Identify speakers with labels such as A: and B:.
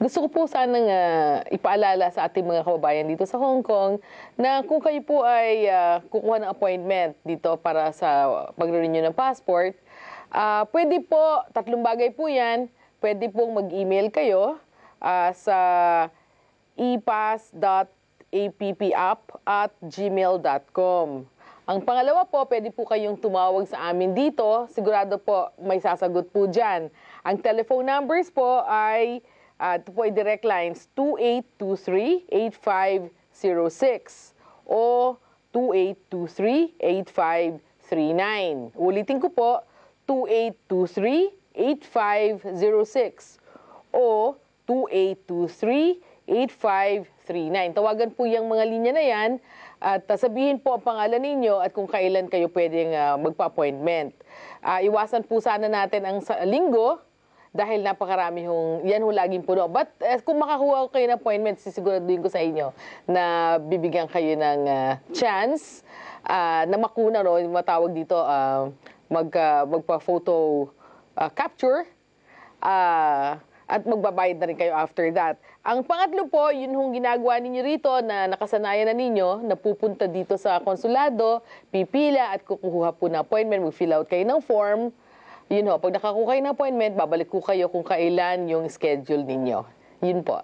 A: Gusto ko po sanang ah, ipaalala sa ating mga kababayan dito sa Hong Kong na kung kayo po ay ah, kukuha ng appointment dito para sa pag-renew ng passport, ah, pwede po, tatlong bagay po yan, pwede pong mag-email kayo ah, sa epass.appapp at gmail.com. Ang pangalawa po, pwede po kayong tumawag sa amin dito. Sigurado po may sasagot po dyan. Ang telephone numbers po ay, uh, ito po ay direct lines, 2823-8506 o 2823-8539. Ulitin ko po, 2823-8506 o 2823-8539. Tawagan po yung mga linya na yan at uh, sabihin po ang pangalan ninyo at kung kailan kayo pwedeng uh, magpa-appointment. Uh, iwasan po sana natin ang sa linggo dahil napakarami hong, yan ho laging puno. But uh, kung makakuha kayo ng appointment, sisiguraduhin ko sa inyo na bibigyan kayo ng uh, chance uh, na makuna, no, matawag dito, uh, mag, uh, magpa-photo uh, capture. Uh, at magbabayad na rin kayo after that. Ang pangatlo po, yun hong ginagawa ninyo rito na nakasanayan na ninyo, na pupunta dito sa konsulado, pipila at kukuha po ng appointment, mag-fill out kayo ng form. Yun ho, pag nakakuha kayo ng appointment, babalik ko kayo kung kailan yung schedule ninyo. Yun po.